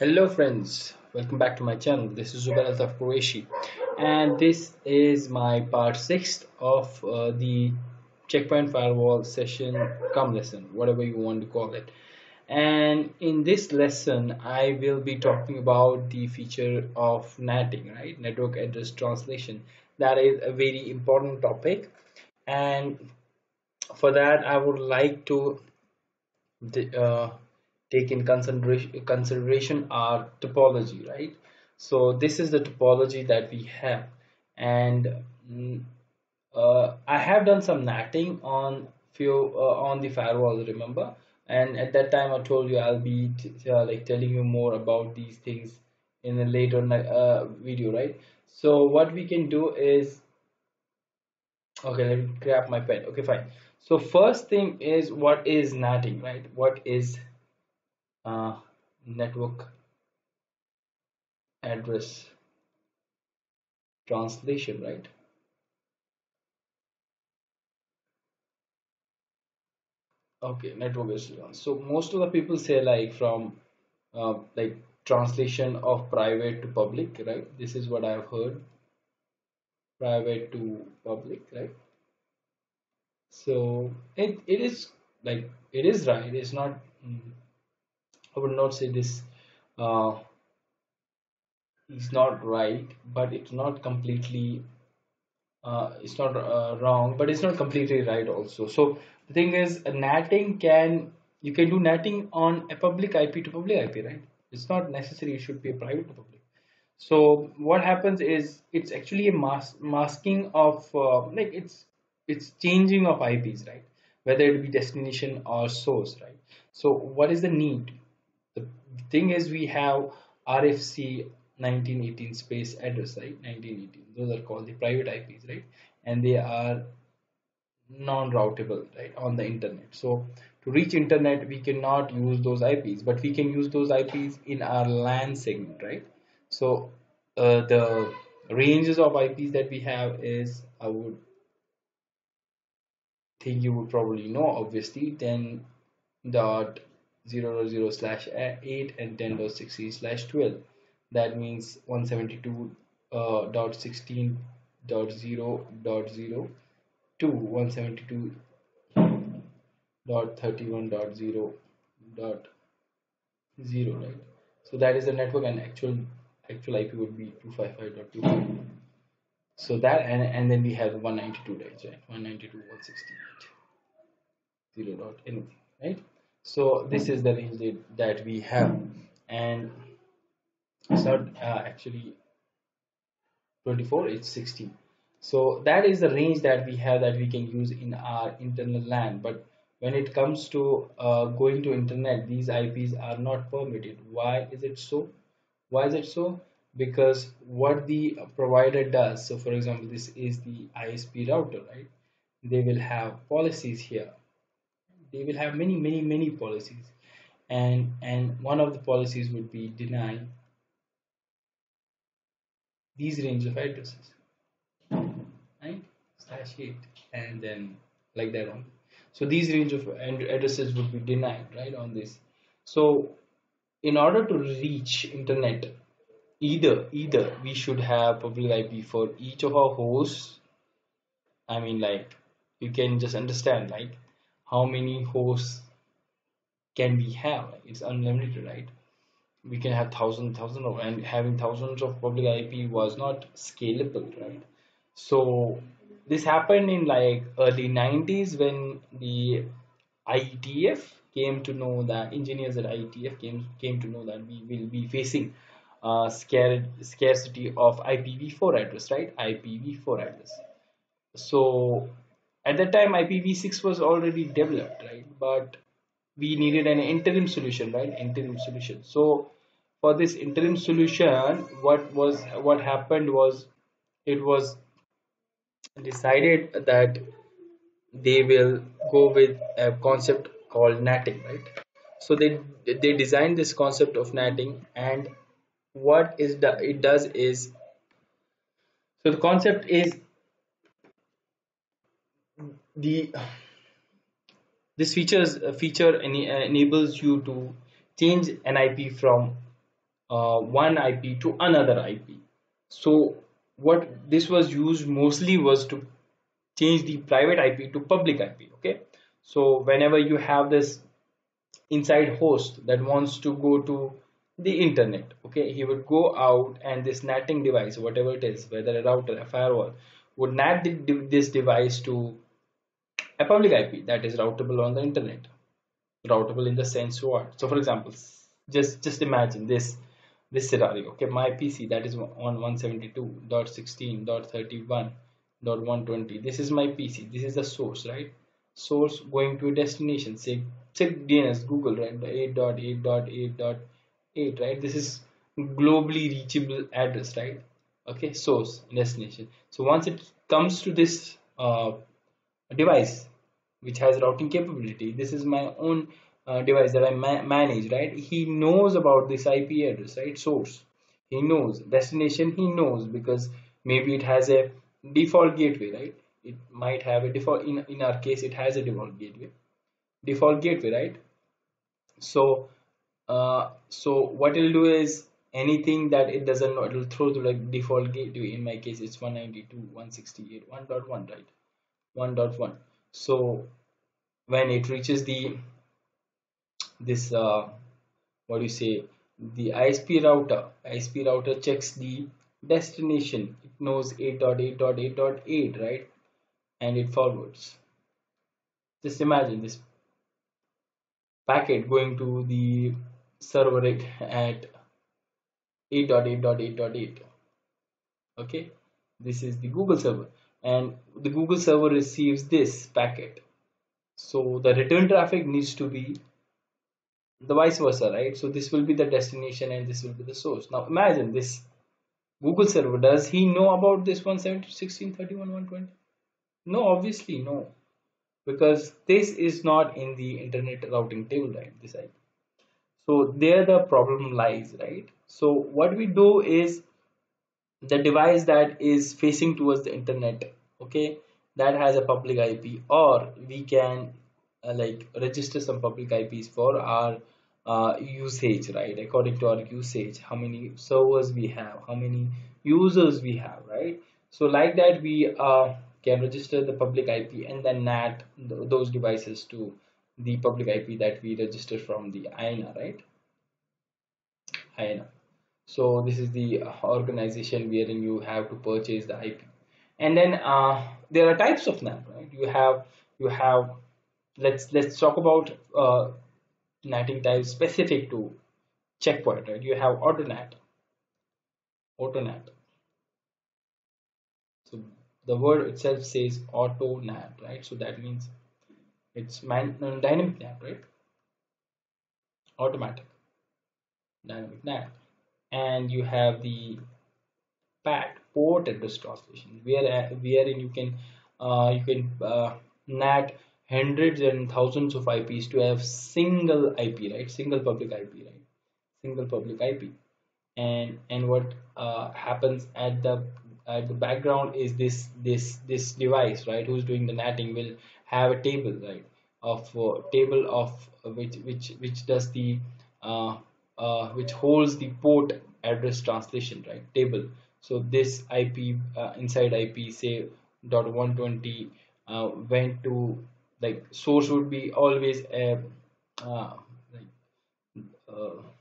Hello friends, welcome back to my channel. This is Zubair Altaf Qureshi and this is my part 6 of uh, the checkpoint firewall session come lesson, whatever you want to call it. And in this lesson, I will be talking about the feature of NATing, right? Network Address Translation. That is a very important topic. And for that, I would like to uh, take in consideration consideration our topology right? So this is the topology that we have. And mm, uh, I have done some natting on few uh, on the firewall remember? And at that time I told you I'll be uh, like telling you more about these things in a later uh, video right? So what we can do is okay let me grab my pen. Okay fine. So first thing is what is natting right? What is uh, network address translation right? Okay network is so most of the people say like from uh, like translation of private to public right? This is what I've heard. Private to public right? So it, it is like it is right. It's not mm, I would not say this uh, is not right, but it's not completely uh, it's not uh, wrong, but it's not completely right also. So the thing is, natting can you can do natting on a public IP to public IP, right? It's not necessary; it should be a private to public. So what happens is it's actually a mas masking of uh, like it's it's changing of IPs, right? Whether it be destination or source, right? So what is the need? Thing is we have RFC 1918 space address right 1918 those are called the private IPs right? And they are non-routable right on the internet. So to reach internet we cannot use those IPs but we can use those IPs in our LAN segment right? So uh, the ranges of IPs that we have is I would think you would probably know obviously 10 dot 0 0 slash 8 and 10 dot 60 slash 12 that means 172 uh, dot 16 dot 0 dot 0 to 172 dot 31 dot 0 dot 0 right? So that is the network and actual actual IP would be 255.2 so that and, and then we have 192 days right? 192 168 0 dot anything right so this is the range that we have. And not uh, actually 24 it's 16 so that is the range that we have that we can use in our internal LAN but when it comes to uh, going to internet these IPs are not permitted. Why is it so? Why is it so? Because what the provider does so for example this is the ISP router right? They will have policies here they will have many many many policies. And and one of the policies would be deny these range of addresses. Right? Slash 8 and then like that on so these range of addresses would be denied right on this. So in order to reach internet either either we should have public IP for each of our hosts. I mean like you can just understand like how many hosts can we have? It's unlimited right? We can have thousands thousands of and having thousands of public IP was not scalable right? So this happened in like early 90s when the IETF came to know that engineers at IETF came came to know that we will be facing uh, scared scarcity of IPv4 address right? IPv4 address. So at that time IPv6 was already developed right? But we needed an interim solution right? Interim solution. So for this interim solution what was what happened was it was decided that they will go with a concept called natting right? So they they designed this concept of natting and what is it does is so the concept is the this features uh, feature uh, enables you to change an IP from uh, one IP to another IP. So what this was used mostly was to change the private IP to public IP. Okay, so whenever you have this inside host that wants to go to the internet okay he would go out and this NATing device whatever it is whether a router a firewall would NAT this device to a public IP that is routable on the internet. Routable in the sense what? So for example just just imagine this this scenario. Okay my PC that is on 172.16.31.120 this is my PC this is the source right? Source going to a destination. Say check DNS Google right? The 8.8.8.8 right? This is globally reachable address right? Okay source destination. So once it comes to this uh, device which has routing capability. This is my own uh, device that I ma manage right? He knows about this IP address right? Source. He knows. Destination he knows because maybe it has a default gateway right? It might have a default in, in our case it has a default gateway. Default gateway right? So uh, so what it'll do is anything that it doesn't know it'll throw to like default gateway. In my case it's 192.168 1.1 right 1.1 so when it reaches the this uh, what do you say the ISP router ISP router checks the destination. It knows 8.8.8.8 right? And it forwards. Just imagine this packet going to the server at 8.8.8.8 okay? This is the Google server and the Google server receives this packet. So the return traffic needs to be the vice versa right? So this will be the destination and this will be the source. Now imagine this Google server. Does he know about this 170.16.31.120 no obviously no. Because this is not in the internet routing table right? This IP so there the problem lies right? So what we do is the device that is facing towards the internet okay that has a public IP or we can uh, like register some public IPs for our uh, usage right according to our usage how many servers we have how many users we have right so like that we uh, can register the public IP and then NAT th those devices to the public IP that we register from the IANA, right? IANA. So this is the organization wherein you have to purchase the IP. And then uh, there are types of NAT, right? You have you have let's let's talk about uh, NATing types specific to checkpoint, right? You have AutoNAT, AutoNAT so the word itself says auto NAT, right? So that means it's man, uh, dynamic NAT, right? Automatic dynamic NAT, and you have the PAT port address translation, where uh, wherein you can uh, you can uh, NAT hundreds and thousands of IPs to have single IP, right? Single public IP, right? Single public IP, and and what uh, happens at the uh, the background is this this this device right who's doing the NATing will have a table right of uh, table of uh, which which which does the uh, uh, which holds the port address translation right table. So this IP uh, inside IP say dot 120 went to like source would be always a like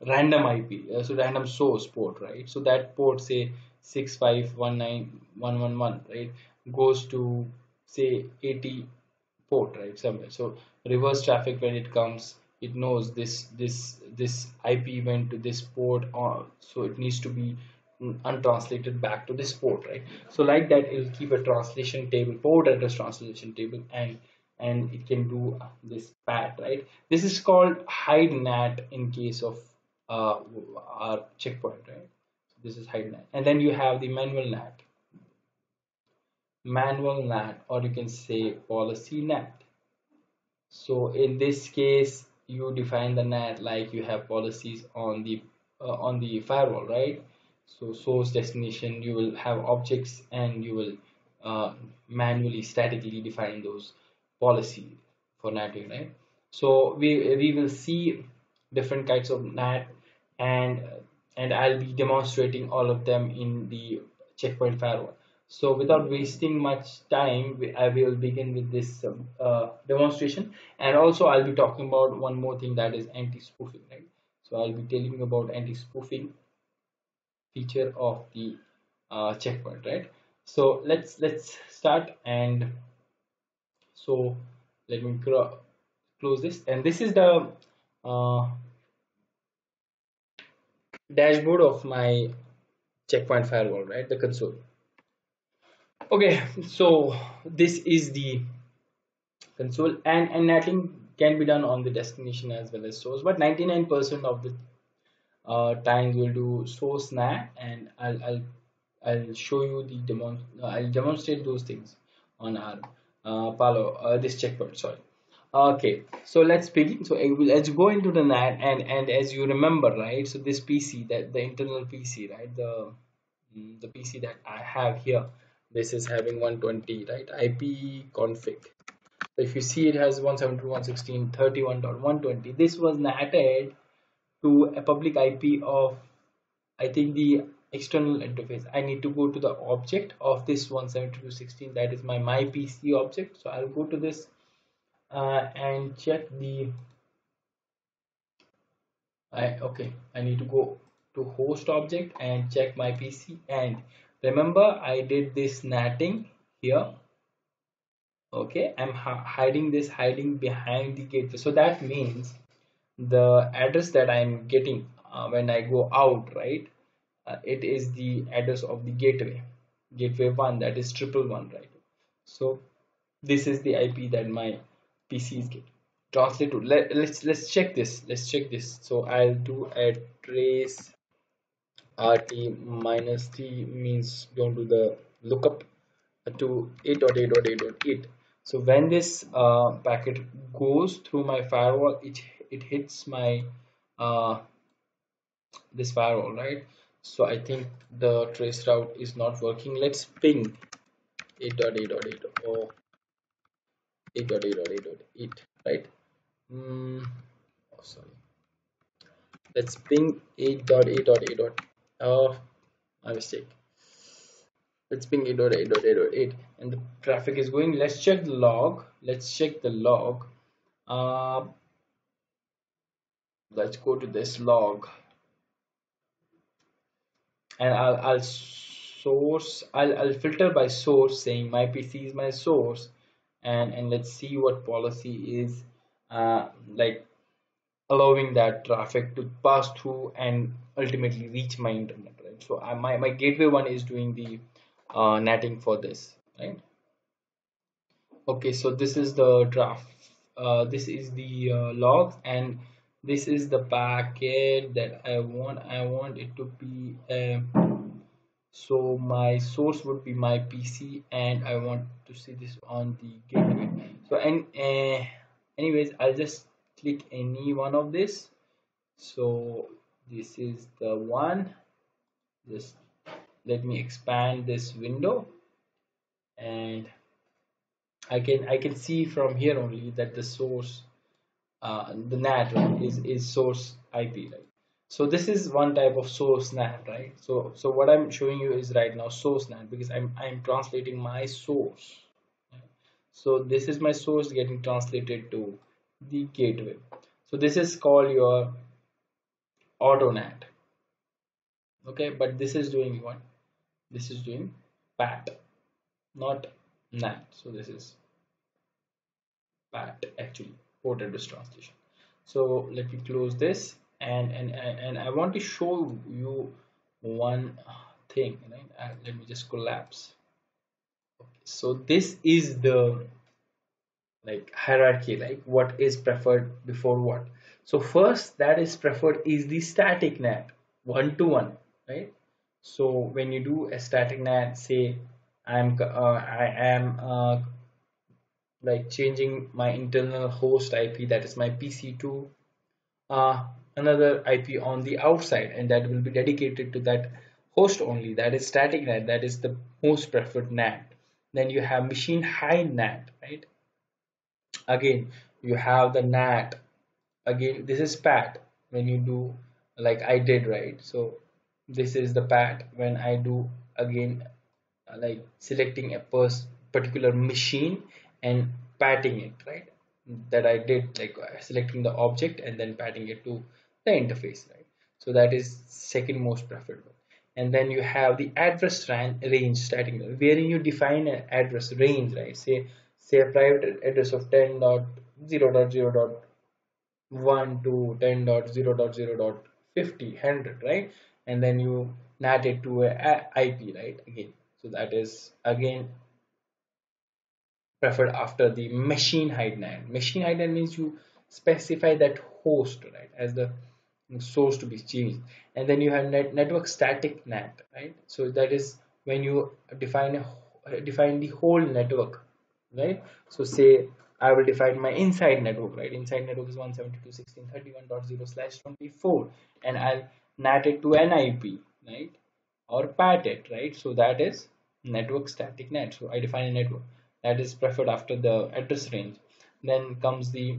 random IP so random source port right? So that port say 6519111 right goes to say 80 port right somewhere. So reverse traffic when it comes it knows this this this IP went to this port or so it needs to be untranslated back to this port right? So like that it will keep a translation table port address translation table and and it can do this pat right? This is called hide nat in case of uh, our checkpoint right? This is hide NAT. And then you have the manual NAT. Manual NAT or you can say policy NAT. So in this case you define the NAT like you have policies on the uh, on the firewall right so source destination you will have objects and you will uh, manually statically define those policy for NATing right so we we will see different kinds of NAT and and I'll be demonstrating all of them in the checkpoint firewall. So without wasting much time, I will begin with this um, uh, demonstration. And also I'll be talking about one more thing that is anti-spoofing, right? So I'll be telling you about anti-spoofing feature of the uh, checkpoint, right? So let's let's start. And so let me close this. And this is the uh, dashboard of my checkpoint firewall right? The console okay so this is the console and and netting can be done on the destination as well as source but 99% of the uh, times we'll do source NAT and I'll, I'll I'll show you the demo uh, I'll demonstrate those things on our uh, Palo uh, this checkpoint sorry. Okay so let's begin. So let's go into the NAT and and as you remember right so this PC that the internal PC right the mm, the PC that I have here this is having 120 right? IP config. So if you see it has 172.168.31.120 this was NATed to a public IP of I think the external interface. I need to go to the object of this 172.16 that is my my PC object. So I'll go to this uh, and check the I okay. I need to go to host object and check my PC and remember I did this natting here okay I'm hiding this hiding behind the gateway so that means the address that I'm getting uh, when I go out right uh, it is the address of the gateway gateway one that is triple one right so this is the IP that my PCs get translated. Let, let's let's check this. Let's check this. So I'll do a trace rt minus t means going to the lookup to 8.8.8.8. So when this uh, packet goes through my firewall, it it hits my uh, this firewall, right? So I think the trace route is not working. Let's ping 8.8.8 or 8.8.8.8 right mm, oh sorry let's ping 8.8.8. oh my mistake. Let's ping 8.8.8.8 and the traffic is going. Let's check the log. Let's check the log. Uh, let's go to this log. And I'll, I'll source I'll, I'll filter by source saying my PC is my source. And and let's see what policy is uh, like allowing that traffic to pass through and ultimately reach my internet right? So I, my, my gateway one is doing the uh, netting for this right? Okay so this is the draft uh, this is the uh, logs and this is the packet that I want. I want it to be a so my source would be my PC and I want to see this on the gateway. So and uh, anyways I'll just click any one of this. So this is the one. Just let me expand this window. And I can I can see from here only that the source uh, the NAT right, is is source IP right? So this is one type of source NAT right? So so what i'm showing you is right now source NAT because i'm i'm translating my source. So this is my source getting translated to the gateway. So this is called your auto NAT okay but this is doing what? This is doing pat not NAT so this is pat actually port address translation. So let me close this and and and I want to show you one thing right? Uh, let me just collapse. Okay, so this is the like hierarchy like what is preferred before what so first that is preferred is the static NAT one to one right? So when you do a static NAT say I'm uh, I am uh, like changing my internal host IP that is my PC2 uh, another IP on the outside and that will be dedicated to that host only. That is static NAT that is the most preferred NAT then you have machine hide NAT right? Again you have the NAT again this is PAT when you do like I did right? So this is the pat when I do again uh, like selecting a particular machine and patting it right? That I did like uh, selecting the object and then patting it to the interface right? So that is second most preferred one and then you have the address range static wherein you define an address range right? Say say a private address of 10.0.0.1 to 10.0.0.50 100 right? And then you NAT it to a, IP right again. So that is again preferred after the machine hide NAT machine hide NAT means you specify that host right as the source to be changed. And then you have net network static NAT right? So that is when you define a, define the whole network right? So say I will define my inside network right? Inside network is 172.16.31.0 slash 24 and I'll NAT it to an IP right? Or pat it right? So that is network static NAT so I define a network. That is preferred after the address range. Then comes the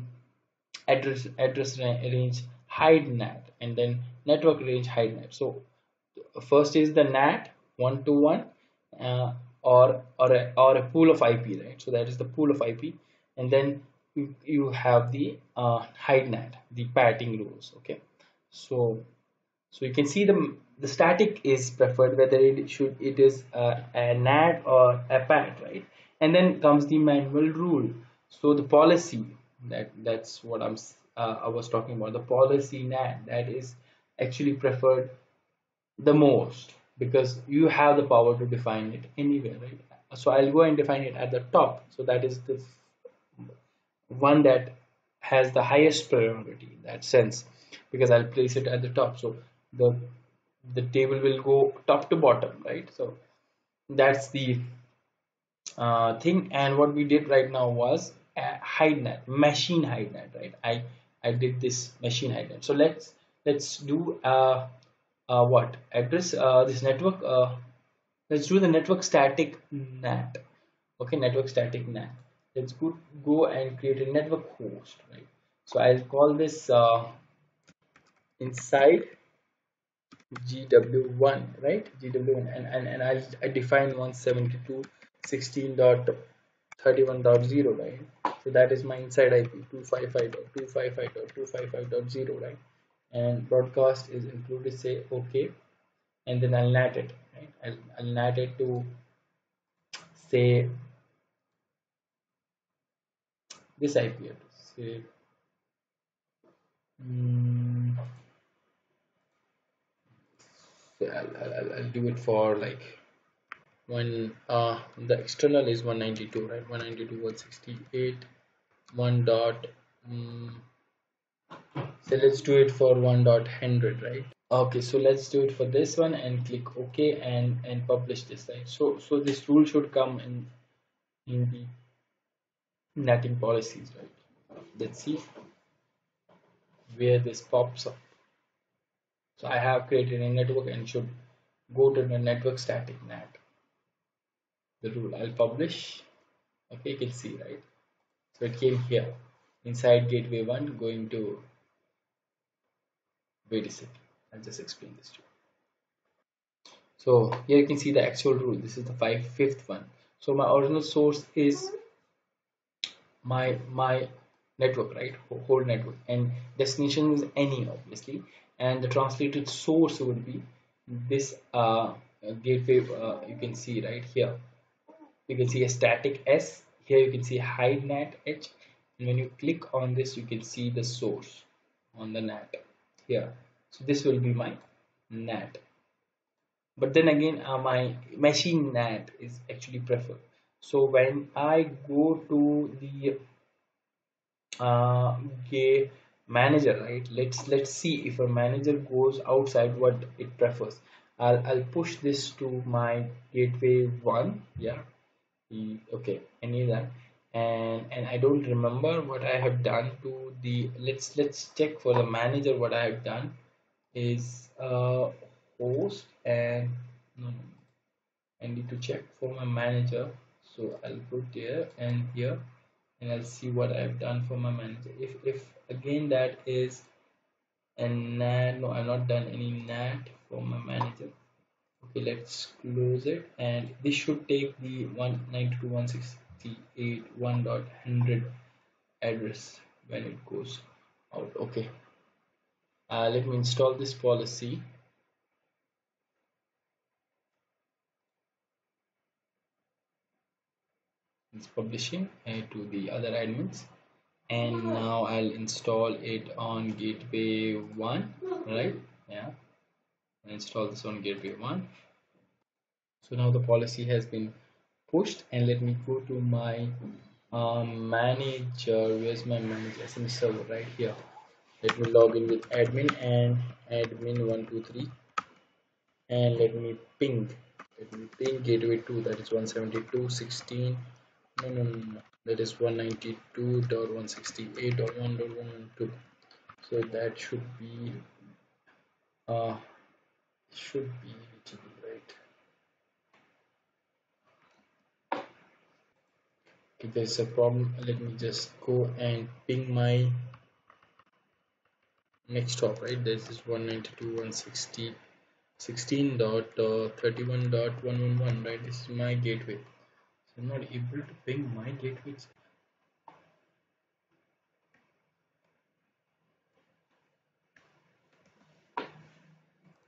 address address range hide NAT and then network range hide NAT. So first is the NAT one to one uh, or or a, or a pool of IP right? So that is the pool of IP and then you, you have the uh, hide NAT the patting rules okay? So so you can see the the static is preferred whether it should it is uh, a NAT or a pat right? And then comes the manual rule. So the policy that that's what I'm uh, I was talking about the policy NAT that is actually preferred the most because you have the power to define it anywhere right? So I'll go and define it at the top. So that is the one that has the highest priority in that sense because I'll place it at the top. So the the table will go top to bottom right? So that's the uh, thing. And what we did right now was hide net machine hide net right? I I did this machine hide net. So let's let's do uh, uh what? Address uh this network uh let's do the network static NAT okay network static NAT let's go go and create a network host right? So I'll call this uh inside GW1 right? GW1 and and, and I'll I define 172.16.31.0 right? So that is my inside IP 255.255.255.0 right? And broadcast is included say okay and then I'll NAT it right? I'll, I'll NAT it to say this IP address. Say um, I'll, I'll, I'll do it for like when uh the external is 192 right? 192.168 1 dot um, so let's do it for 1 dot 100 right? Okay so let's do it for this one and click ok and and publish this right? So so this rule should come in in the netting policies right? Let's see where this pops up. So I have created a network and should go to the network static NAT. The rule I'll publish. Okay you can see right? So it came here. Inside gateway 1 going to wait a second. I'll just explain this to you. So here you can see the actual rule. This is the five, fifth one. So my original source is my my network right? Whole network. And destination is any obviously. And the translated source would be this uh, gateway uh, you can see right here. You can see a static s. Here you can see hide nat h. And when you click on this you can see the source on the nat here. So this will be my nat but then again uh, my machine nat is actually preferred so when i go to the uh, manager right let's let's see if a manager goes outside what it prefers. I'll, I'll push this to my gateway one yeah. Okay I need that. And and I don't remember what I have done to the let's let's check for the manager what I have done is uh host and no, no. I need to check for my manager so I'll put there and here and I'll see what I've done for my manager. If if again that is and NAT no I've not done any NAT for my manager. Okay let's close it. And this should take the 192.168.1.100 address when it goes out. Okay. Uh, let me install this policy it's publishing and to the other admins and now I'll install it on gateway 1 right? Yeah. Install this on gateway 1 so now the policy has been pushed and let me go to my um, manager. Where's my manager? SMS server right here. Let me log in with admin and admin123 and let me ping. Let me ping gateway 2 that is 172.16 no no no, no. that is 192.168.1.12 so that should be uh should be reachable right? If there's a problem let me just go and ping my next hop right? This is 192.160 16.31.111 right? This is my gateway I'm not able to ping my gateway.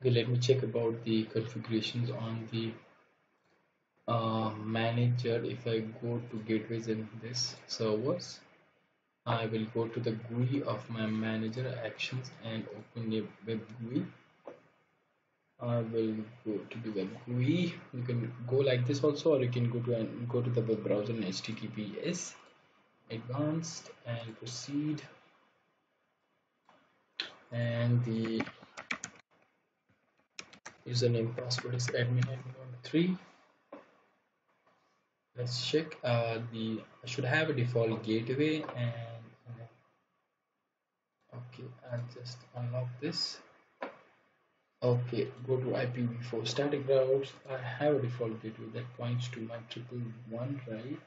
Okay, let me check about the configurations on the uh, manager. If I go to gateways in this servers, I will go to the GUI of my manager actions and open the web GUI. I will go to the web GUI. You can go like this also, or you can go to and go to the web browser HTTPS advanced and proceed. And the username password is admin admin 3 let's check uh, the I should have a default gateway and okay I'll just unlock this okay go to IPv4 static routes I have a default gateway that points to my triple one right?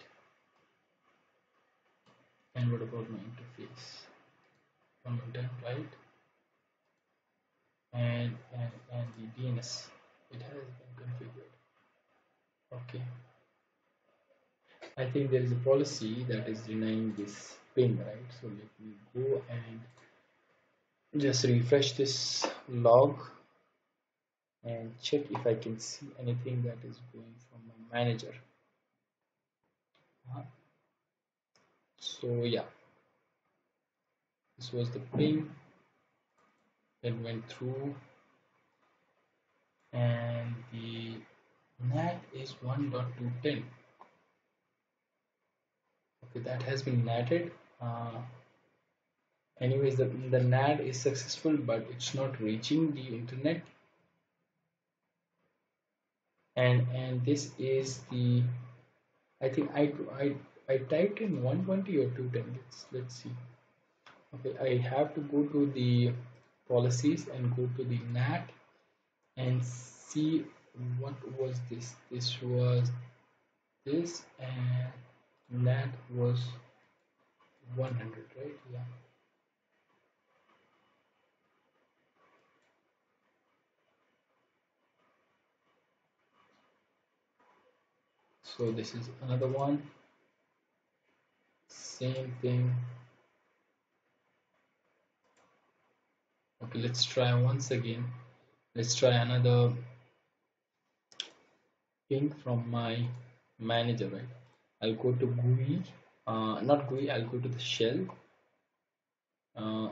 And what about my interface? One more time right? And and and the DNS it has been configured. Okay. I think there is a policy that is denying this ping right? So let me go and just refresh this log and check if I can see anything that is going from my manager. Uh -huh. so yeah. This was the ping that went through. And the NAT is 1.210 okay that has been natted uh, anyways the, the NAT is successful but it's not reaching the internet and and this is the I think I I I typed in 120 or 210 let's let's see. Okay I have to go to the policies and go to the NAT and see what was this. This was this and NAT was 100 right? Yeah so this is another one. Same thing. Okay let's try once again. Let's try another ping from my manager. Right I'll go to GUI. Uh, not GUI I'll go to the shell. Uh,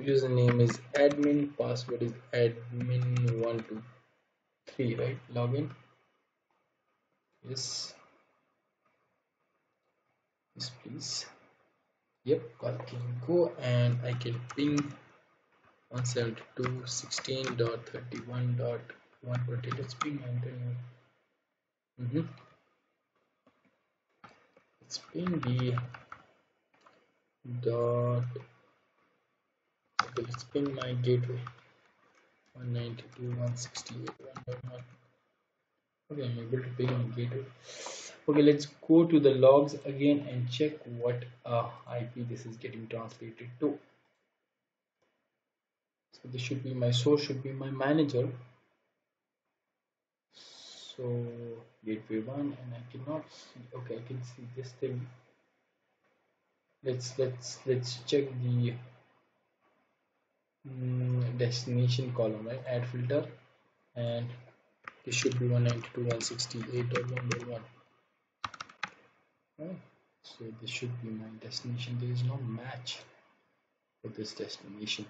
username is admin password is admin123 right? Login yes. Yes please. Yep I can go and I can ping 172.16.31.120 let's ping internet mm -hmm. let's ping the dot okay let's ping my gateway. 192.168.1.1 okay i'm able to ping on gateway okay let's go to the logs again and check what uh, ip this is getting translated to. So this should be my source should be my manager. So gateway one and I cannot see. Okay I can see this thing. Let's let's let's check the mm, destination column right? Add filter and this should be 192.168 or 1 right so this should be my destination. There is no match for this destination.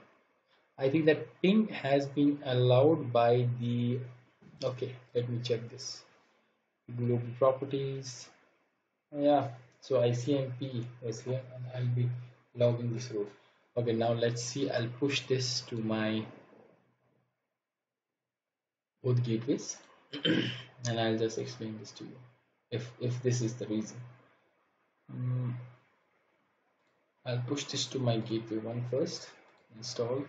I think that ping has been allowed by the okay let me check this. Global properties. Yeah so ICMP is here and I'll be logging this row okay now let's see. I'll push this to my both gateways and I'll just explain this to you if if this is the reason. Mm, I'll push this to my gateway one first install.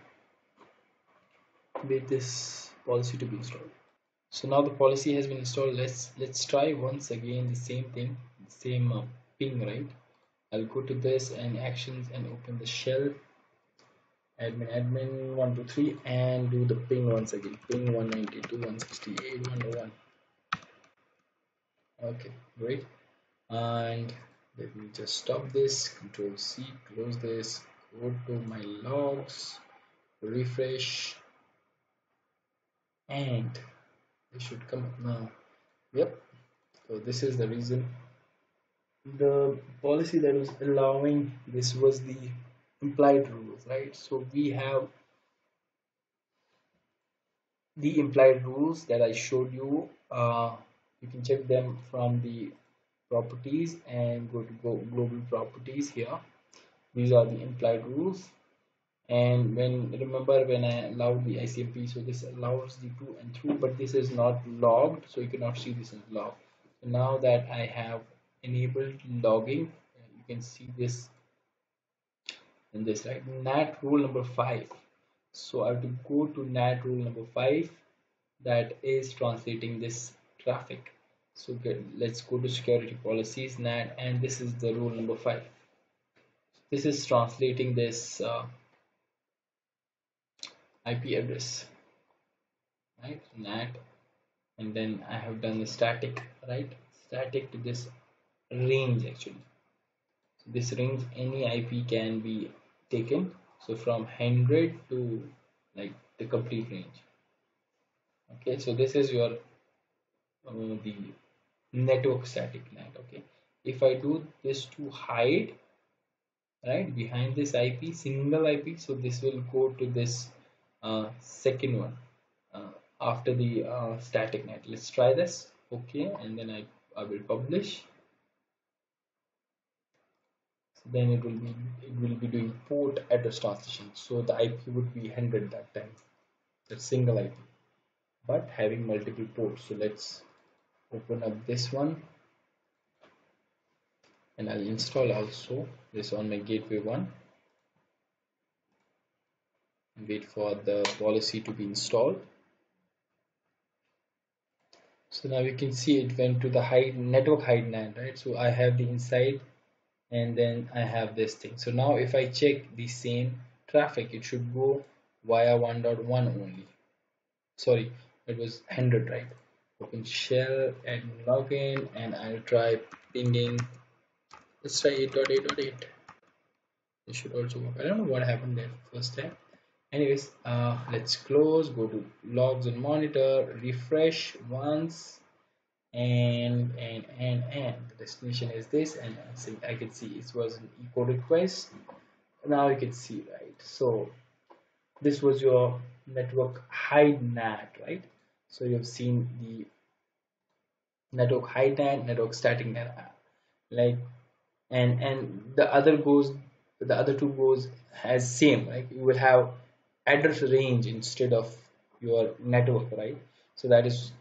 Wait this policy to be installed. So now the policy has been installed. Let's let's try once again the same thing same uh, ping right? I'll go to this and actions and open the shell admin admin 123 and do the ping once again. Ping 192.168.101 okay great. And let me just stop this. Control C close this. Go to my logs. Refresh. And it should come up now. Yep. So this is the reason the policy that was allowing this was the implied rules right? So we have the implied rules that I showed you. Uh, you can check them from the properties and go to global properties here. These are the implied rules. And when remember when I allowed the ICMP so this allows the to and through but this is not logged so you cannot see this in log. Now that I have enabled logging you can see this in this right? NAT rule number five. So I have to go to NAT rule number five that is translating this traffic. So good let's go to security policies NAT and this is the rule number five. This is translating this uh, IP address right? NAT and then I have done the static right? Static to this range actually. So this range any IP can be taken. So from 100 to like the complete range. Okay so this is your uh, the network static NAT okay? If I do this to hide right behind this IP single IP so this will go to this uh, second one uh, after the uh, static net let's try this okay? And then I, I will publish then it will be it will be doing port address translation so the IP would be 100 that time that's single IP but having multiple ports so let's open up this one. And I'll install also this on my gateway one. Wait for the policy to be installed. So now you can see it went to the hide network hide NAT right? So I have the inside and then I have this thing. So now if I check the same traffic it should go via 1.1 only. Sorry it was 100 right? Open shell and login and I'll try pinging. Let's try 8.8.8 it should also work. I don't know what happened there first time. Anyways uh, let's close go to logs and monitor refresh once and and and and the destination is this and I can see it was an echo request. Now you can see right? So this was your network hide NAT right? So you've seen the network hide NAT network static NAT. Like and and the other goes the other two goes as same like you will have address range instead of your network right? So that is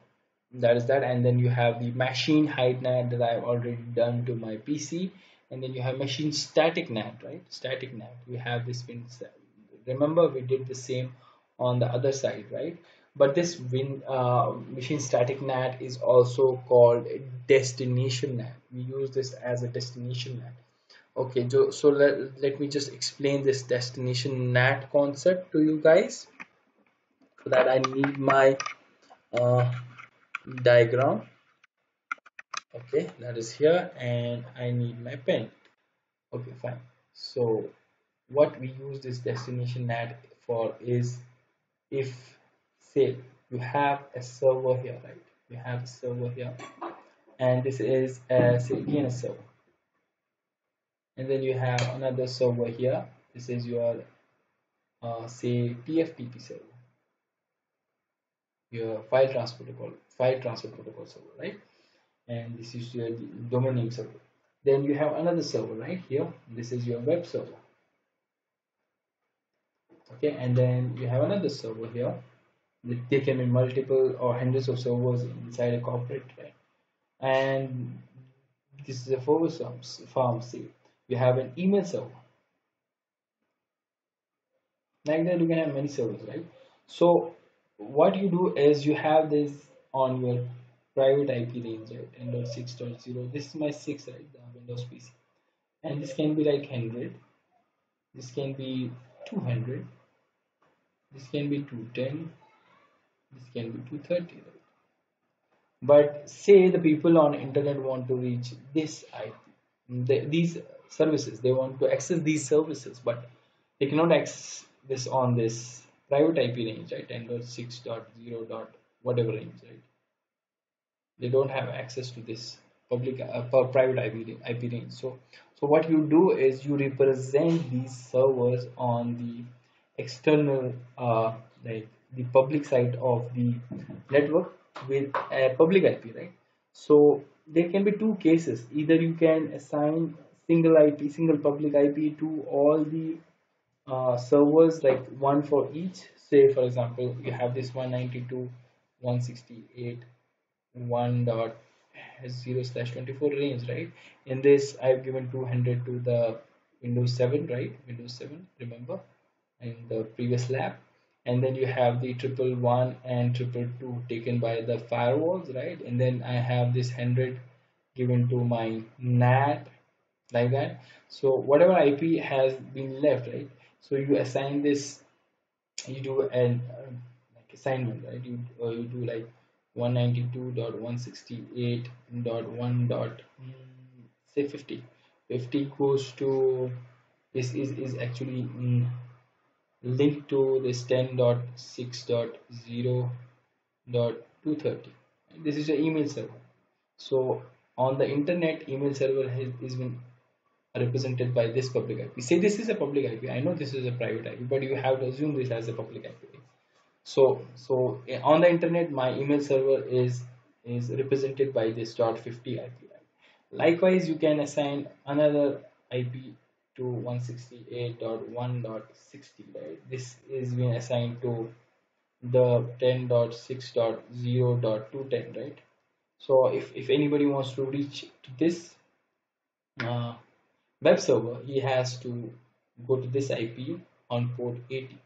that is that. And then you have the machine hide NAT that I've already done to my PC and then you have machine static NAT right? Static NAT we have this win remember we did the same on the other side right? But this win uh, machine static NAT is also called destination NAT we use this as a destination NAT okay so, so let, let me just explain this destination NAT concept to you guys for that I need my uh, diagram. Okay that is here and I need my pen. Okay fine. So what we use this destination NAT for is if say you have a server here right? You have a server here and this is a say server. And then you have another server here. This is your uh, say TFTP server. Your file transfer protocol file transfer protocol server right? And this is your domain name server. Then you have another server right here. This is your web server. Okay and then you have another server here. They can be multiple or hundreds of servers inside a corporate right? And this is a forward pharmacy you have an email server. Like that you can have many servers right? So what you do is you have this on your private IP range right? Windows 6.0 this is my 6 right the Windows PC and this can be like 100 this can be 200 this can be 210 this can be 230 right? But say the people on internet want to reach this IP the, these services they want to access these services but they cannot access this on this private IP range right? 10.6.0. whatever range right? They don't have access to this public uh, private IP, IP range. So so what you do is you represent these servers on the external uh, like the public side of the network with a public IP right? So there can be two cases. Either you can assign single IP single public IP to all the uh, servers like one for each. Say for example you have this 192 168 1.0 slash 24 range right? In this I've given 200 to the Windows 7 right? Windows 7 remember? In the previous lab. And then you have the triple one and triple two taken by the firewalls right? And then I have this 100 given to my NAT like that. So whatever IP has been left right? So you assign this you do an assignment right you uh, you do like 192.168.1 mm, say 50 50 goes to this is is actually mm, linked to this 10.6.0.230 this is your email server so on the internet email server has, has been represented by this public IP. Say this is a public IP. I know this is a private IP, but you have to assume this as a public IP. So, so eh, on the internet, my email server is is represented by this dot 50 IP. Likewise, you can assign another IP to 168.1.60. Right? This is being assigned to the 10.6.0.210. Right? So, if if anybody wants to reach to this. Uh, web server he has to go to this IP on port 80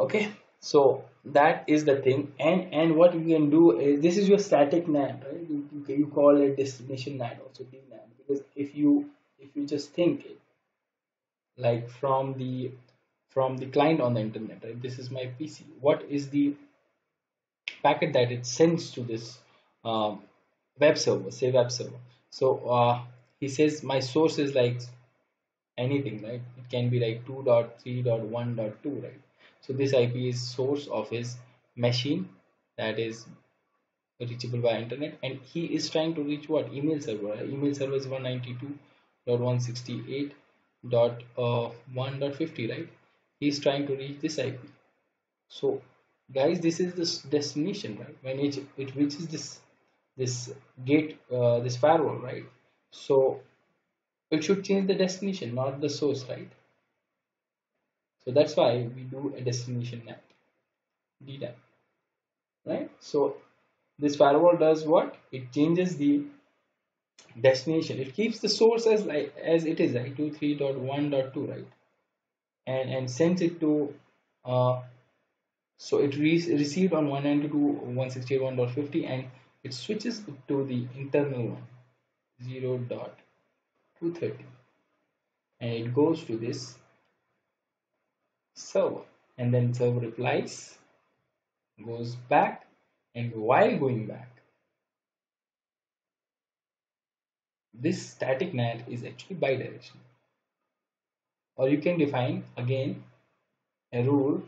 okay? So that is the thing. And and what you can do is this is your static NAT right? You, you, you call it destination NAT also because if you if you just think it like from the from the client on the internet right? This is my PC what is the packet that it sends to this um, web server say web server? So uh, he says my source is like anything right? It can be like 2.3.1.2 right so this ip is source of his machine that is reachable by internet. And he is trying to reach what? Email server. Email server is 192.168.1.50 right? He is trying to reach this ip so guys this is this destination right? When it, it reaches this this gate uh, this firewall right? So it should change the destination, not the source, right? So that's why we do a destination NAT, DNAT, right? So this firewall does what? It changes the destination. It keeps the source as like as it is, right? 23.1.2, right? And and sends it to uh, so it re received on 192.168.1.50 and it switches to the internal one 0 dot 230 and it goes to this server. And then server replies goes back and while going back this static NAT is actually bidirectional. Or you can define again a rule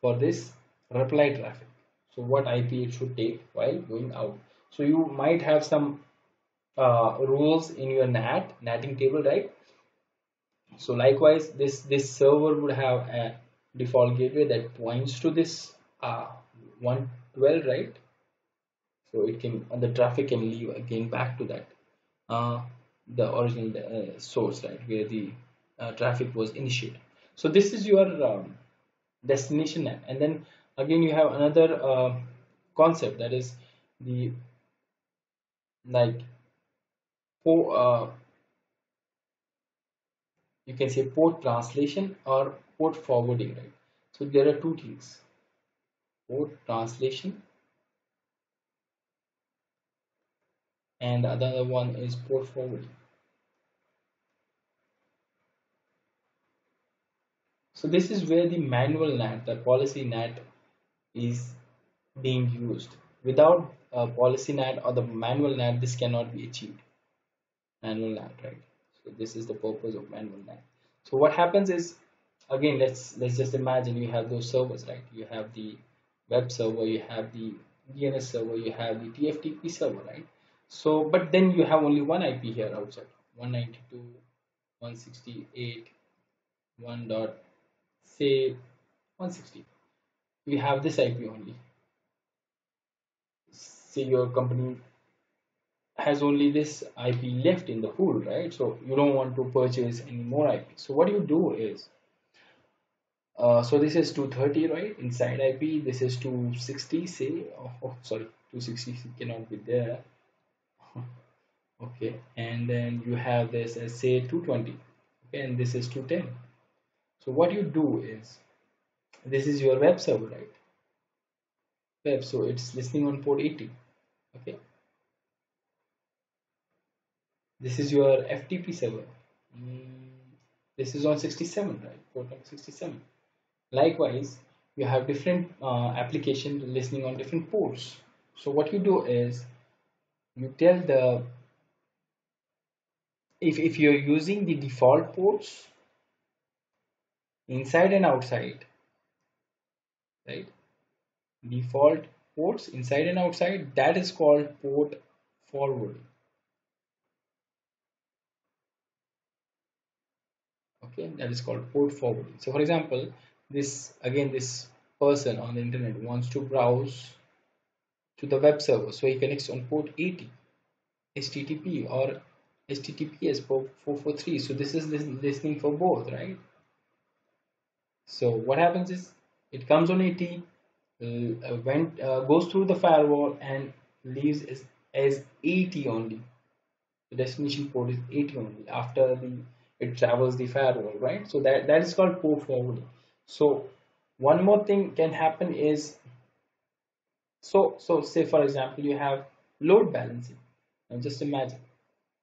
for this reply traffic. So what IP it should take while going out. So you might have some uh, rules in your NAT NATing table right so likewise this this server would have a default gateway that points to this uh, 112 right? So it can the traffic can leave again back to that uh, the original uh, source right where the uh, traffic was initiated. So this is your um, destination NAT and then again you have another uh, concept that is the like for you can say port translation or port forwarding right? So there are two things. Port translation and the other one is port forwarding. So this is where the manual NAT the policy NAT is being used. Without a policy NAT or the manual NAT this cannot be achieved. Manual NAT right so this is the purpose of manual NAT so what happens is again let's let's just imagine you have those servers right? You have the web server you have the DNS server you have the TFTP server right? So but then you have only one IP here outside 192 168 1 dot say 160 we have this IP only. Say your company has only this IP left in the pool, right? So you don't want to purchase any more IP. So what you do is, uh, so this is 230, right? Inside IP, this is 260, say, oh, oh sorry, 260 cannot be there. okay, and then you have this as say 220, okay, and this is 210. So what you do is, this is your web server, right? Web, so it's listening on port 80, okay this is your FTP server. Mm, this is on 67 right? Port number 67 likewise you have different uh, application listening on different ports. So what you do is you tell the if, if you're using the default ports inside and outside right? Default ports inside and outside that is called port forwarding okay that is called port forwarding so for example this again this person on the internet wants to browse to the web server so he connects on port 80 http or https port 443 so this is listening for both right? So what happens is it comes on 80 uh, went uh, goes through the firewall and leaves as, as 80 only. The destination port is 80 only after the it travels the firewall right? So that that is called port forwarding so one more thing can happen is so so say for example you have load balancing. Now just imagine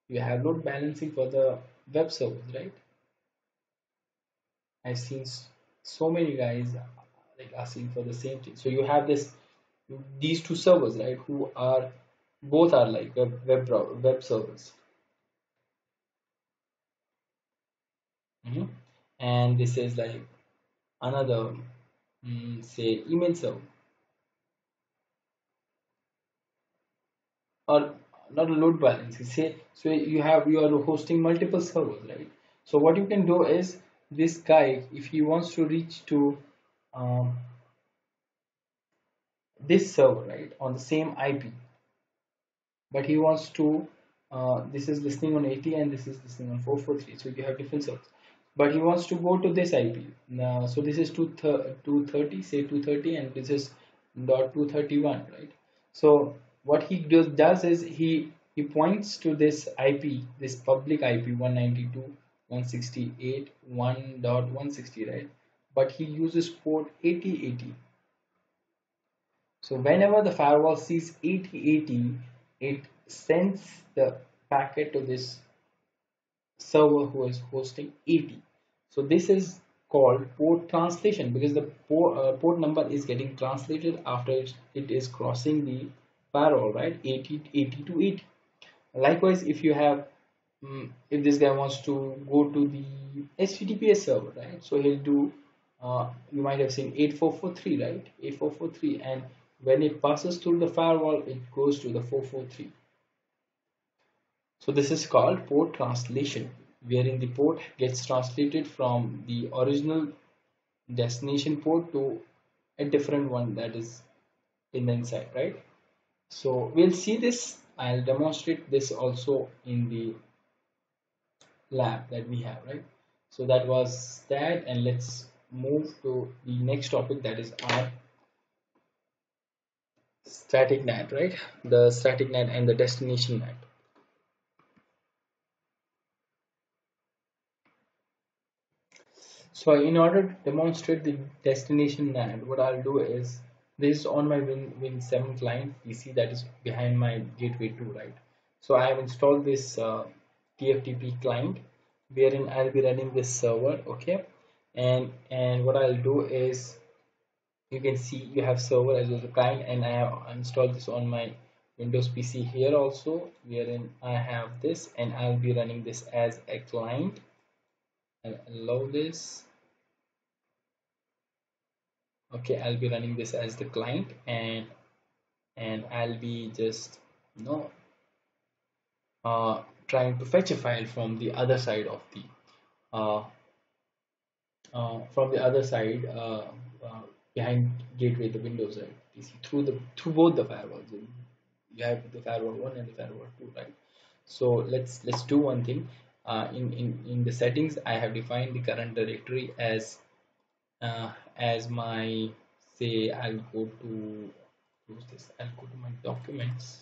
you have load balancing for the web servers right? I've seen so many guys like asking for the same thing. So you have this these two servers right who are both are like web web, web servers mm -hmm. and this is like another mm, say email server or not a load balancing say so you have you are hosting multiple servers right? So what you can do is this guy if he wants to reach to um, this server right on the same IP but he wants to uh, this is listening on 80 and this is listening on 443 so you have different servers but he wants to go to this IP. Now, so this is 230, say 230, and this is dot 231, right? So what he does, does is he he points to this IP, this public IP 192.168.1.160, right? But he uses port 8080. So whenever the firewall sees 8080, it sends the packet to this server who is hosting 80 so this is called port translation because the port, uh, port number is getting translated after it is crossing the firewall right? 80 80 to 80 likewise if you have um, if this guy wants to go to the https server right? So he'll do uh, you might have seen 8443 right? 8443 and when it passes through the firewall it goes to the 443 so this is called port translation wherein the port gets translated from the original destination port to a different one that is in the inside right? So we'll see this. I'll demonstrate this also in the lab that we have right? So that was that and let's move to the next topic that is our static NAT right? The static NAT and the destination NAT so in order to demonstrate the destination NAT what I'll do is this is on my Win, Win 7 client PC that is behind my gateway 2 right? So I have installed this uh, TFTP client wherein I'll be running this server okay? And and what I'll do is you can see you have server as well as a client and I have installed this on my Windows PC here also wherein I have this and I'll be running this as a client. And allow this okay I'll be running this as the client and and I'll be just you know uh, trying to fetch a file from the other side of the uh, uh, from the other side uh, uh, behind gateway the windows right? See through the through both the firewalls you have the firewall one and the firewall two right? So let's let's do one thing. Uh, in in in the settings I have defined the current directory as uh, as my say I'll go to use this? I'll go to my documents.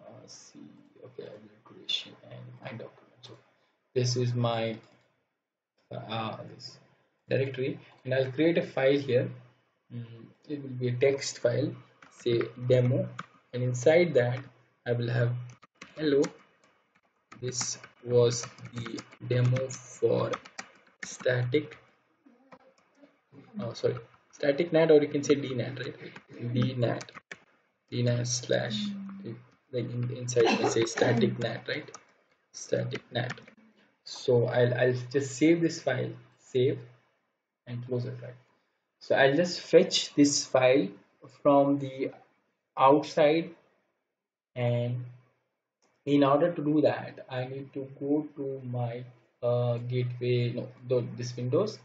Uh, see okay creation and my document so this is my uh, this directory. And I'll create a file here. Mm, it will be a text file say demo. And inside that I will have hello this was the demo for static oh sorry. Static NAT or you can say DNAT right? DNAT DNAT slash like in, inside let's say static NAT right? Static NAT. So I'll, I'll just save this file. Save and close it right so I'll just fetch this file from the outside and in order to do that I need to go to my uh, gateway no this windows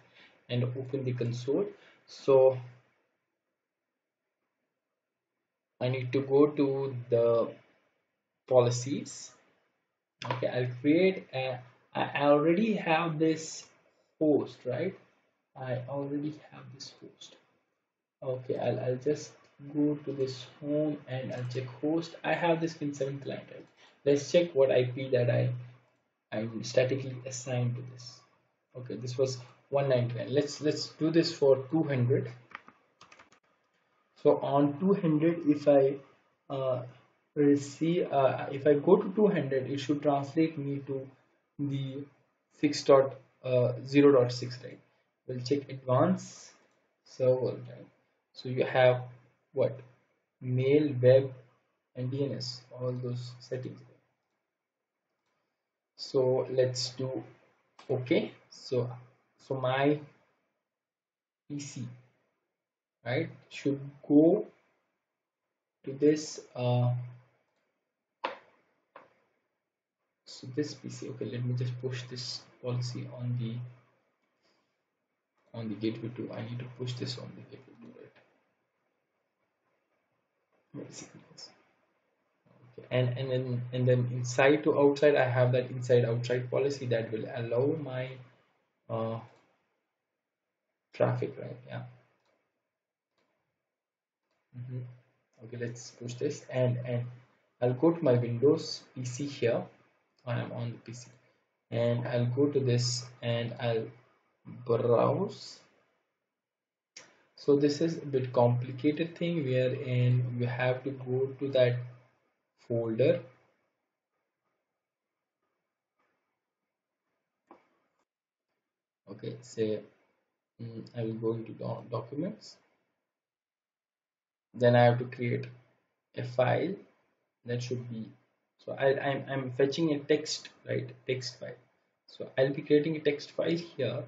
and open the console. So I need to go to the policies. Okay I'll create a I already have this host right? I already have this host. Okay I'll, I'll just go to this home and I'll check host. I have this Win7 client right? Let's check what IP that I I'm statically assigned to this. Okay this was 199 let's let's do this for 200 so on 200 if I uh, receive uh, if I go to 200 it should translate me to the 6.0.6 uh, right? We'll check advanced server right? So you have what? Mail web and DNS all those settings. So let's do okay? So so my PC right should go to this uh, so this PC okay let me just push this policy on the on the gateway 2 I need to push this on the gateway 2 right okay. and and then and then inside to outside I have that inside outside policy that will allow my uh, traffic right? Yeah. Mm -hmm. okay let's push this. And and I'll go to my Windows PC here I am on the PC and I'll go to this and I'll browse. So this is a bit complicated thing wherein you have to go to that folder. Okay okay say mm, I will go into documents. Then I have to create a file that should be so I, I'm, I'm fetching a text right text file. So I'll be creating a text file here.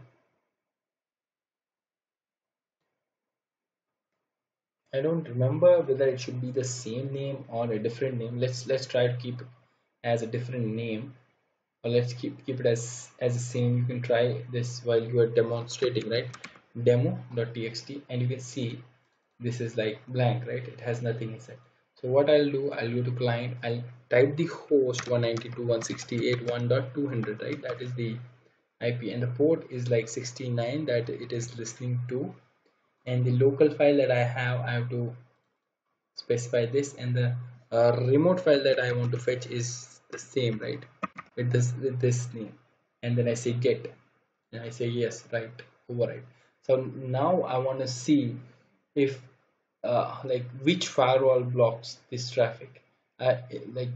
I don't remember whether it should be the same name or a different name. Let's let's try to keep it as a different name or let's keep keep it as as the same. You can try this while you are demonstrating right? demo.txt and you can see this is like blank right? It has nothing inside. So what I'll do I'll go to client. I'll type the host 192.168.1.200 right? That is the IP and the port is like 69 that it is listening to. And the local file that I have I have to specify this. And the uh, remote file that I want to fetch is the same right with this with this name. And then I say get. And I say yes right override. So now I want to see if uh, like which firewall blocks this traffic. I, like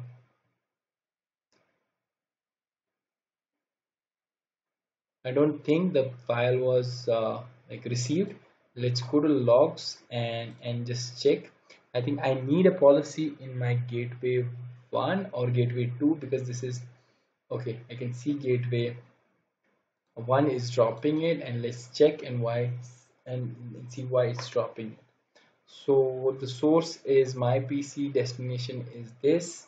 I don't think the file was uh, like received. Let's go to logs and and just check. I think I need a policy in my gateway 1 or gateway 2 because this is okay I can see gateway. 1 is dropping it and let's check and why and see why it's dropping it. So the source is my PC destination is this.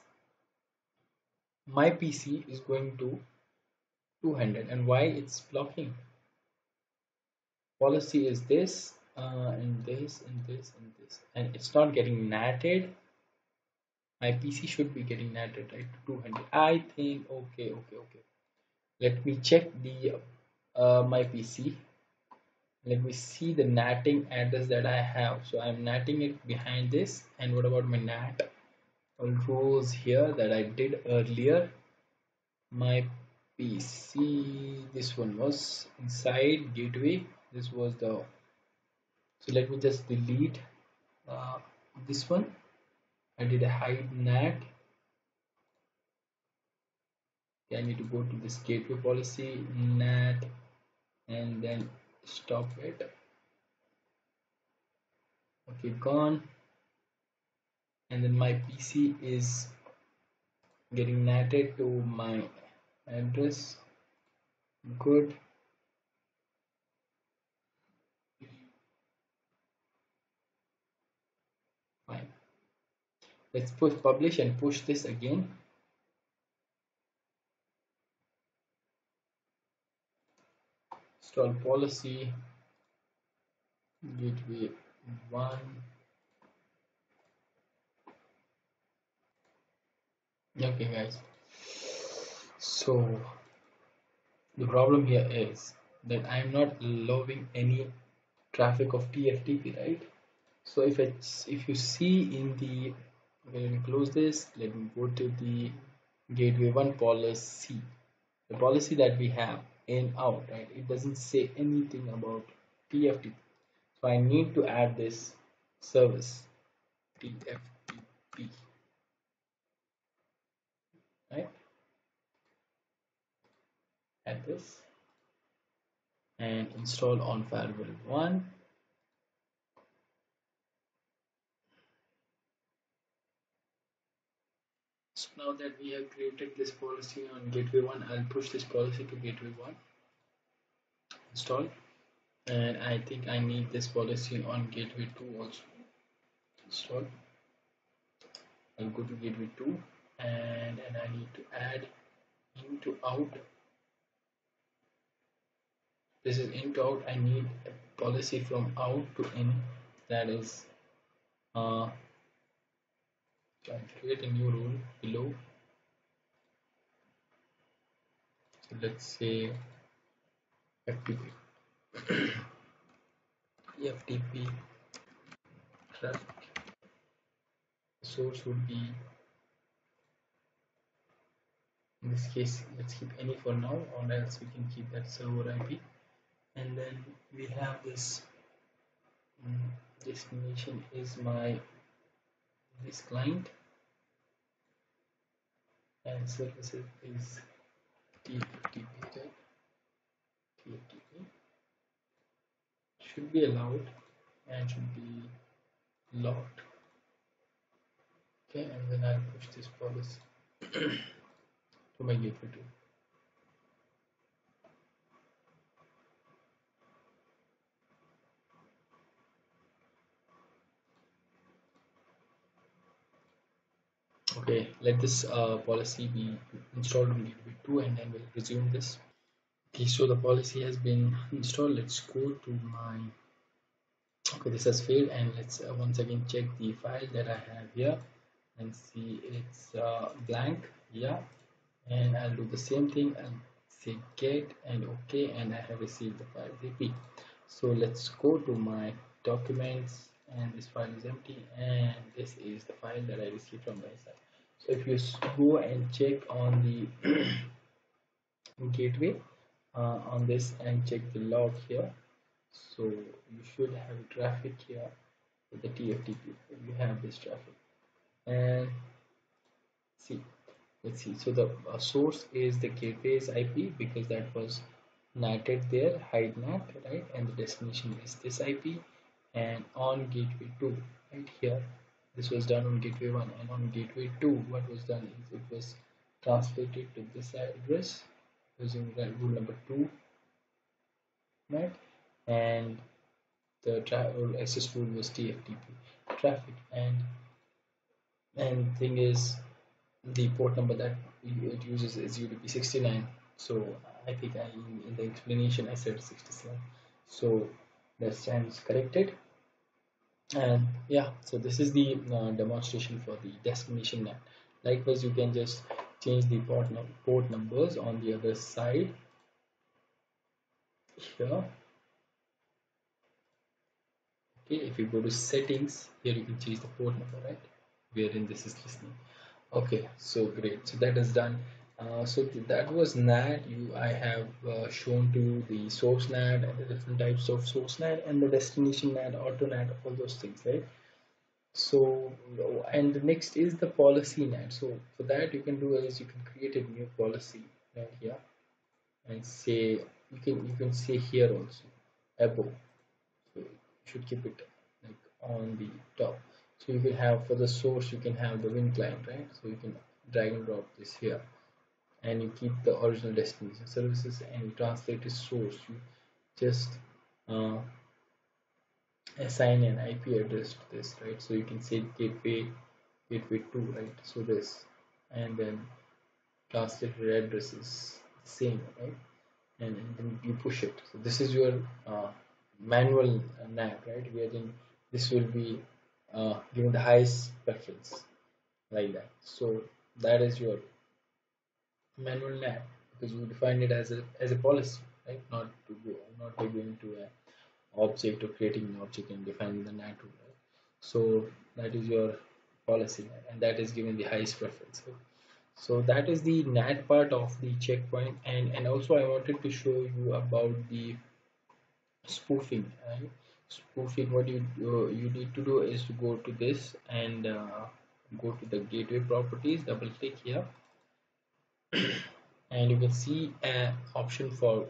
My PC is going to 200 and why it's blocking? Policy is this uh, and this and this and this and it's not getting natted PC should be getting natted right to 200 I think okay okay okay. Let me check the uh, my PC let me see the natting address that I have. So I'm natting it behind this. And what about my nat rows here that I did earlier? My PC this one was inside gateway. This was the so let me just delete uh, this one I did a hide nat I need to go to this gateway policy nat and then stop it. Okay gone. And then my PC is getting natted to my address. Good fine let's push publish and push this again. Install policy. Gateway 1 okay guys. So the problem here is that I'm not allowing any traffic of TFTP right? So if it's if you see in the let me close this. Let me go to the gateway 1 policy. The policy that we have in out right? It doesn't say anything about tftp so i need to add this service tftp right? Add this. And install on firewall 1 now that we have created this policy on gateway 1 I'll push this policy to gateway 1 install and I think I need this policy on gateway 2 also install I'll go to gateway 2 and, and I need to add into out. This is into out. I need a policy from out to in. That is uh, I'll create a new rule below. So let's say FTP FTP traffic source would be in this case let's keep any for now or else we can keep that server IP and then we have this um, destination is my this client. And services is TFTP TFTP should be allowed and should be locked. Okay and then I'll push this policy to my gateway 2 okay let this uh, policy be installed on gateway 2 and then we'll resume this. Okay so the policy has been installed. Let's go to my okay this has failed and let's uh, once again check the file that I have here and see it's uh, blank yeah. And I'll do the same thing and say get and okay and I have received the file zip so let's go to my documents and this file is empty and this is the file that I received from the side so if you go and check on the gateway uh, on this and check the log here. So you should have traffic here with the TFTP you have this traffic. And see let's see. So the uh, source is the gateway's IP because that was natted there hide nat right? And the destination is this IP and on gateway 2 right here this was done on gateway 1 and on gateway 2 what was done is it was translated to this address using rule number 2 right? And the access rule was TFTP traffic. And and thing is the port number that it uses is UDP 69 so I think I, in the explanation I said 67 so that stands corrected and yeah so this is the uh, demonstration for the destination NAT likewise you can just change the port, num port numbers on the other side. Here. Okay if you go to settings here you can change the port number right? Wherein this is listening. Okay so great. So that is done uh, so th that was NAT you I have uh, shown to the source NAT and the different types of source NAT and the destination NAT auto NAT all those things right? So and the next is the policy NAT so for that you can do is you can create a new policy right here and say you can you can say here also above. So you should keep it like on the top. So you can have for the source you can have the win client right? So you can drag and drop this here and you keep the original destination services and you translate the source. You just uh, assign an IP address to this right? So you can say gateway gateway 2 right? So this and then translated address is same right? And, then you push it. So this is your uh, manual NAT right? Wherein this will be uh, given the highest preference like that. So that is your manual NAT because we define it as a as a policy, right? Not to go not to go into an object or creating an object and defining the NAT rule. Right? So that is your policy and that is given the highest preference. Right? So that is the NAT part of the checkpoint and and also I wanted to show you about the spoofing. Right? Spoofing. What you uh, you need to do is to go to this and uh, go to the gateway properties. Double click here and you can see an option for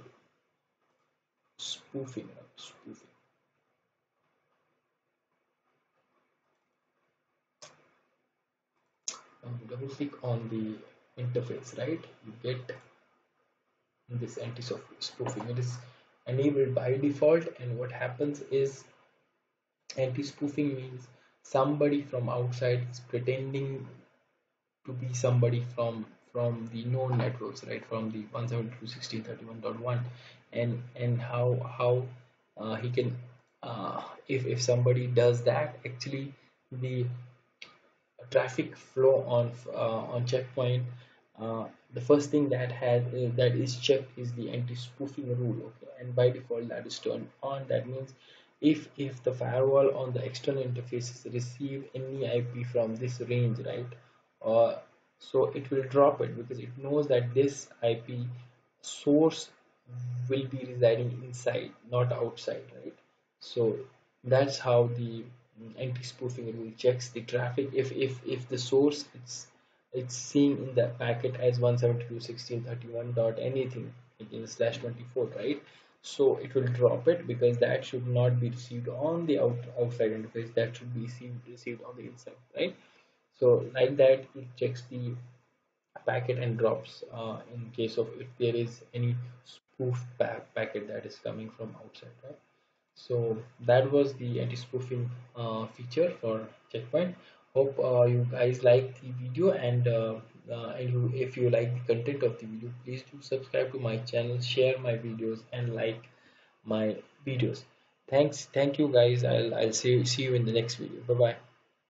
spoofing spoofing. And double click on the interface right? You get this anti-spoofing it is enabled by default and what happens is anti-spoofing means somebody from outside is pretending to be somebody from from the known networks right from the 172.16.31.1 and and how how uh, he can uh, if if somebody does that actually the traffic flow on uh, on checkpoint uh, the first thing that had uh, that is checked is the anti-spoofing rule okay? And by default that is turned on. That means if if the firewall on the external interfaces receive any IP from this range right or so it will drop it because it knows that this IP source will be residing inside not outside right? So that's how the mm, anti-spoofing rule checks the traffic. If if if the source it's it's seeing in the packet as 172.16.31 dot anything in slash 24 right? So it will drop it because that should not be received on the out, outside interface. That should be received, received on the inside right so like that it checks the packet and drops uh, in case of if there is any spoof packet that is coming from outside right? So that was the anti-spoofing uh, feature for checkpoint. Hope uh, you guys like the video and uh, uh, and you if you like the content of the video please do subscribe to my channel share my videos and like my videos. Thanks. Thank you guys. I'll i'll see, see you in the next video. Bye bye